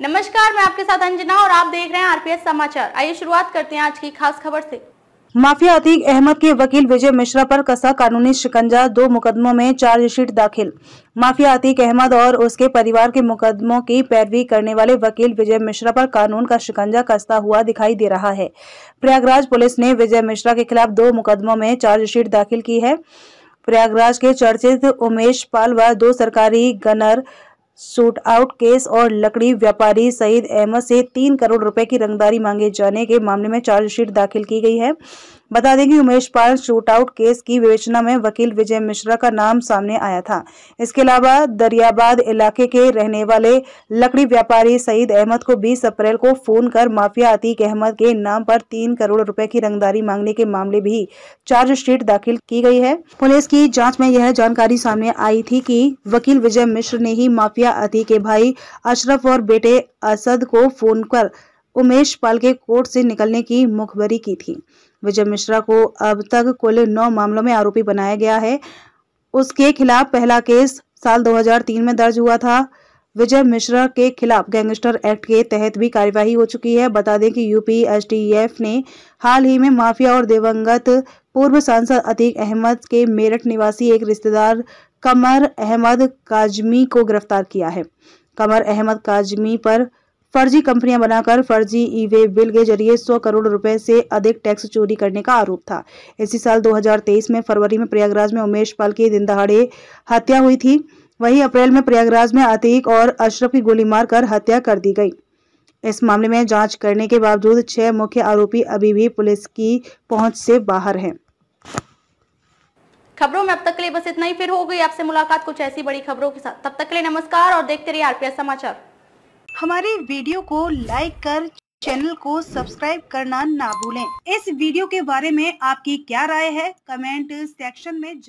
नमस्कार, मैं आपके साथ अंजना और आप देख रहे हैं आरपीएस समाचार। आइए शुरुआत करते हैं आज की खास खबर से। माफिया अतीक अहमद के वकील विजय मिश्रा पर कसा कानूनी शिकंजा, दो मुकदमों में चार्जशीट दाखिल। माफिया अतीक अहमद और उसके परिवार के मुकदमों की पैरवी करने वाले वकील विजय मिश्रा पर कानून का शिकंजा कसता हुआ दिखाई दे रहा है। प्रयागराज पुलिस ने विजय मिश्रा के खिलाफ दो मुकदमों में चार्जशीट दाखिल की है। प्रयागराज के चर्चित उमेश पाल व दो सरकारी गनर शूट आउट केस और लकड़ी व्यापारी सईद अहमद से तीन करोड़ रुपए की रंगदारी मांगे जाने के मामले में चार्जशीट दाखिल की गई है। बता दें कि Umesh Pal shoot out case की विवेचना में वकील विजय मिश्रा का नाम सामने आया था। इसके अलावा दरियाबाद इलाके के रहने वाले लकड़ी व्यापारी सईद अहमद को 20 अप्रैल को फ़ोन कर माफिया अतीक अहमद के नाम पर तीन करोड़ रुपए की रंगदारी मांगने के मामले भी चार्जशीट दाखिल की गई है। पुलिस की जाँच में यह जानकारी सामने आई थी की वकील विजय मिश्र ने ही माफिया अतीक के भाई अशरफ और बेटे असद को फ़ोन कर उमेश पाल के कोर्ट से निकलने की मुखबरी की थी। विजय मिश्रा को अब तक कुल नौ मामलों में आरोपी बनाया गया है। उसके खिलाफ पहला केस साल 2003 में दर्ज हुआ था। विजय मिश्रा के खिलाफ गैंगस्टर एक्ट के तहत भी कार्यवाही हो चुकी है। बता दें कि यूपी एसटीएफ ने हाल ही में माफिया और दिवंगत पूर्व सांसद अतीक अहमद के मेरठ निवासी एक रिश्तेदार कमर अहमद काजमी को गिरफ़्तार किया है। कमर अहमद काजमी पर फर्जी कंपनियाँ बनाकर फर्जी ई वे बिल के ज़रिए 100 करोड़ रुपए से अधिक टैक्स चोरी करने का आरोप था। इसी साल 2023 में फरवरी में प्रयागराज में उमेश पाल की दिन दहाड़े हत्या हुई थी। वहीं अप्रैल में प्रयागराज में अतीक और अशरफ की गोली मारकर हत्या कर दी गई। इस मामले में जाँच करने के बावजूद छह मुख्य आरोपी अभी भी पुलिस की पहुँच से बाहर हैं। खबरों में अब तक के लिए बस इतना ही। फिर हो गई आपसे मुलाकात। कुछ ऐसी बड़ी खबरों के साथ। तब तक के लिए नमस्कार और देखते रहिए आरपीएस समाचार। हमारे वीडियो को लाइक कर चैनल को सब्सक्राइब करना ना भूलें। इस वीडियो के बारे में आपकी क्या राय है? कमेंट सेक्शन में